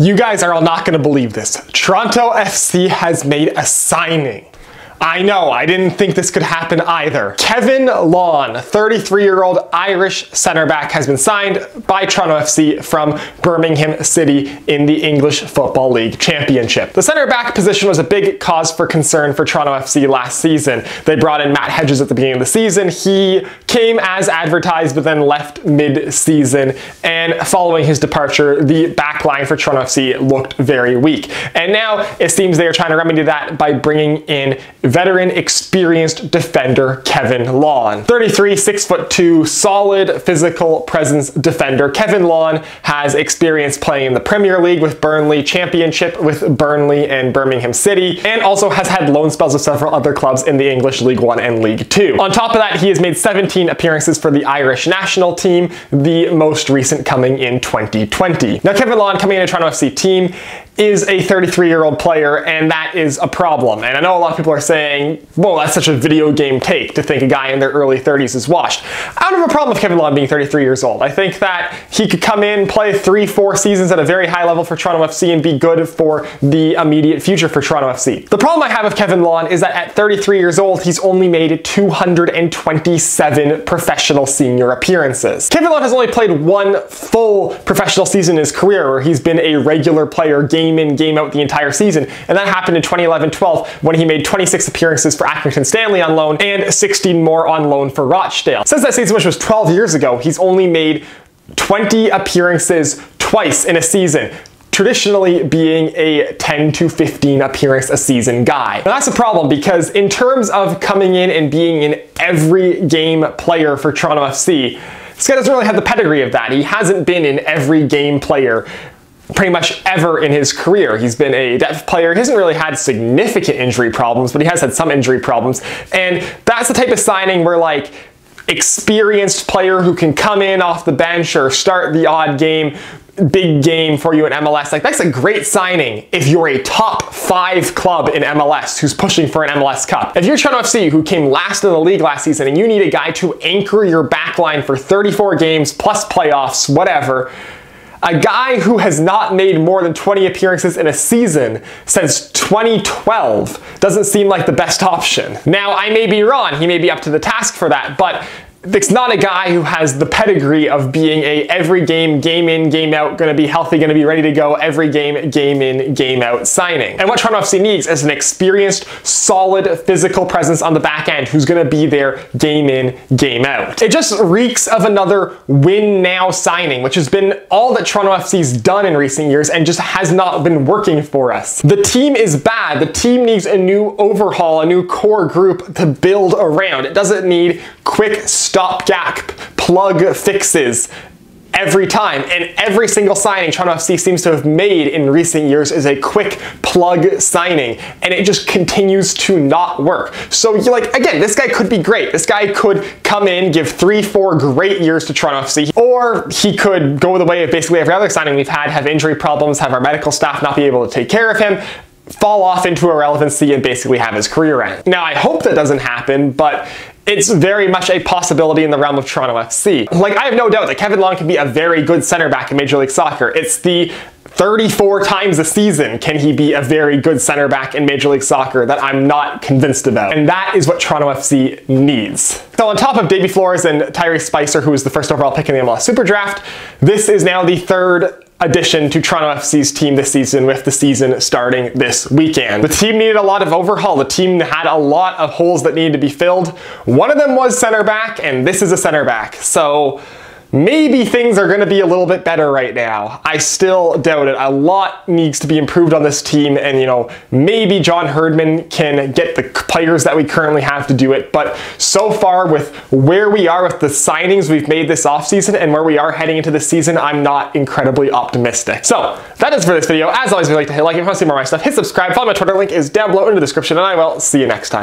You guys are all not going to believe this. Toronto FC has made a signing. I know, I didn't think this could happen either. Kevin Long, 33-year-old Irish centre back, has been signed by Toronto FC from Birmingham City in the English Football League Championship. The centre back position was a big cause for concern for Toronto FC last season. They brought in Matt Hedges at the beginning of the season. He came as advertised but then left mid-season and following his departure, the back line for Toronto FC looked very weak. And now it seems they are trying to remedy that by bringing in veteran, experienced defender Kevin Long. 33, 6 foot 2, solid physical presence defender. Kevin Long has experience playing in the Premier League with Burnley, Championship with Burnley and Birmingham City, and also has had loan spells with several other clubs in the English League 1 and League 2. On top of that, he has made 17 appearances for the Irish national team, the most recent coming in 2020. Now, Kevin Long coming into Toronto FC team is a 33 year old player, and that is a problem. And I know a lot of people are saying, whoa, that's such a video game take to think a guy in their early 30s is washed. I don't have a problem with Kevin Long being 33 years old. I think that he could come in, play three, four seasons at a very high level for Toronto FC and be good for the immediate future for Toronto FC. The problem I have with Kevin Long is that at 33 years old, he's only made 227 professional senior appearances. Kevin Long has only played one full professional season in his career where he's been a regular player game game in, game out the entire season. And that happened in 2011-12 when he made 26 appearances for Accrington Stanley on loan and 16 more on loan for Rochdale. Since that season, which was 12 years ago, he's only made 20 appearances twice in a season traditionally being a 10 to 15 appearance a season guy. Now that's a problem because in terms of coming in and being an every game player for Toronto FC, this guy doesn't really have the pedigree of that. He hasn't been an every game player pretty much ever in his career. He's been a depth player. He hasn't really had significant injury problems, but he has had some injury problems. And that's the type of signing where like experienced player who can come in off the bench or start the odd game big game for you in MLS. Like that's a great signing if you're a top five club in MLS who's pushing for an MLS Cup. If you're Toronto FC who came last in the league last season and you need a guy to anchor your back line for 34 games plus playoffs, whatever, a guy who has not made more than 20 appearances in a season since 2012 doesn't seem like the best option. Now, I may be wrong, he may be up to the task for that, but it's not a guy who has the pedigree of being a every game, game in, game out, gonna be healthy, gonna be ready to go every game, game in, game out signing. And what Toronto FC needs is an experienced, solid physical presence on the back end who's gonna be there game in, game out. It just reeks of another win now signing, which has been all that Toronto FC's done in recent years and just has not been working for us. The team is bad. The team needs a new overhaul, a new core group to build around. It doesn't need quick stopgap plug fixes every time. And every single signing Toronto FC seems to have made in recent years is a quick plug signing. And it just continues to not work. So you like, again, this guy could be great. This guy could come in, give three, four great years to Toronto FC, or he could go the way of basically every other signing we've had, have injury problems, have our medical staff not be able to take care of him, fall off into irrelevancy and basically have his career end. Now, I hope that doesn't happen, but it's very much a possibility in the realm of Toronto FC. Like, I have no doubt that Kevin Long can be a very good center back in Major League Soccer. It's the 34 times a season can he be a very good center back in Major League Soccer that I'm not convinced about. And that is what Toronto FC needs. So on top of Deybi Flores and Tyrese Spicer, who was the first overall pick in the MLS Super Draft, this is now the third addition to Toronto FC's team this season with the season starting this weekend. The team needed a lot of overhaul. The team had a lot of holes that needed to be filled. One of them was center back, and this is a center back. So maybe things are going to be a little bit better right now. I still doubt it. A lot needs to be improved on this team, and you know, maybe John Herdman can get the players that we currently have to do it. But so far, with where we are with the signings we've made this offseason and where we are heading into the season, I'm not incredibly optimistic. So that is for this video. As always, if you'd like to hit like if you want to see more of my stuff, hit subscribe, follow my Twitter link is down below in the description, and I will see you next time.